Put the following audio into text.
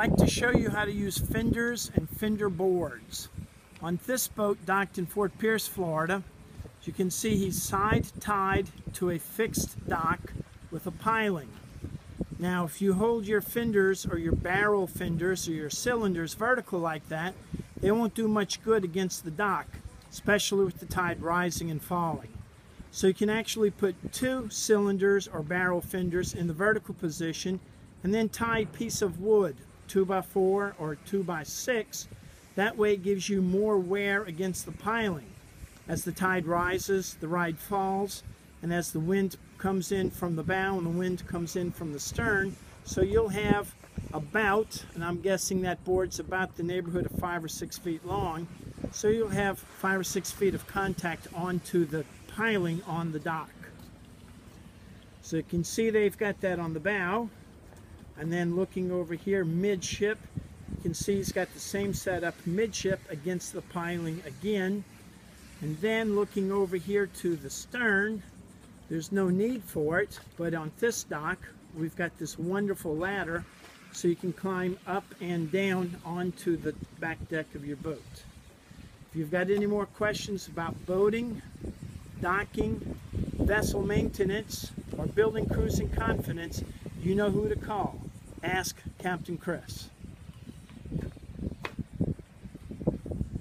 like to show you how to use fenders and fender boards. On this boat docked in Fort Pierce, Florida, you can see he's side tied to a fixed dock with a piling. Now if you hold your fenders or your barrel fenders or your cylinders vertical like that, they won't do much good against the dock, especially with the tide rising and falling. So you can actually put two cylinders or barrel fenders in the vertical position and then tie a piece of wood, 2 by 4 or 2 by 6 That way it gives you more wear against the piling. As the tide rises, the ride falls, and as the wind comes in from the bow and the wind comes in from the stern, so you'll have about, and I'm guessing that board's about the neighborhood of five or six feet long, so you'll have five or six feet of contact onto the piling on the dock. So you can see they've got that on the bow. And then looking over here midship, you can see he's got the same setup midship against the piling again. And then looking over here to the stern, there's no need for it, but on this dock, we've got this wonderful ladder so you can climb up and down onto the back deck of your boat. If you've got any more questions about boating, docking, vessel maintenance, or building cruising confidence, you know who to call. Ask Captain Chris.